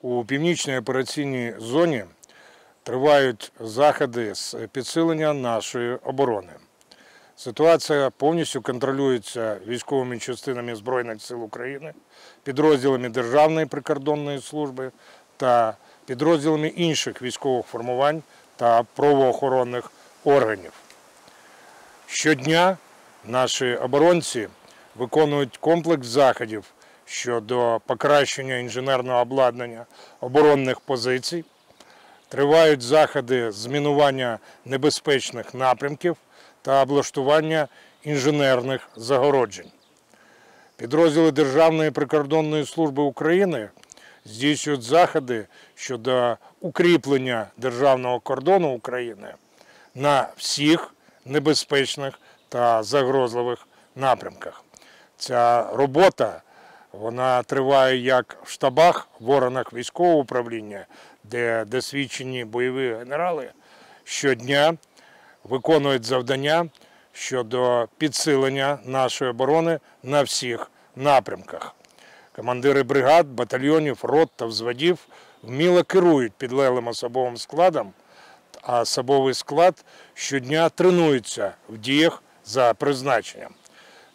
У північній операційній зоні тривають заходи з підсилення нашої оборони. Ситуація повністю контролюється військовими частинами Збройних сил України, підрозділами Державної прикордонної служби та підрозділами інших військових формувань та правоохоронних органів. Щодня наші оборонці виконують комплекс заходів щодо покращення інженерного обладнання оборонних позицій. Тривають заходи з мінування небезпечних напрямків та облаштування інженерних загороджень. Підрозділи Державної прикордонної служби України здійснюють заходи щодо укріплення державного кордону України на всіх небезпечних та загрозливих напрямках. Ця робота вона триває як в штабах, в органах військового управління, де досвідчені бойові генерали щодня виконують завдання щодо підсилення нашої оборони на всіх напрямках. Командири бригад, батальйонів, рот та взводів вміло керують підлеглим особовим складом, а особовий склад щодня тренується в діях за призначенням.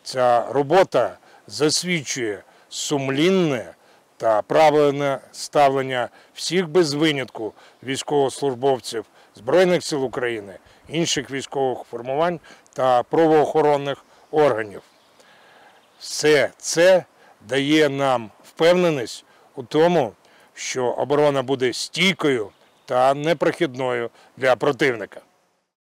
Ця робота засвідчує сумлінне та правильне ставлення всіх без винятку військовослужбовців Збройних сил України, інших військових формувань та правоохоронних органів. Все це дає нам впевненість у тому, що оборона буде стійкою та непрохідною для противника.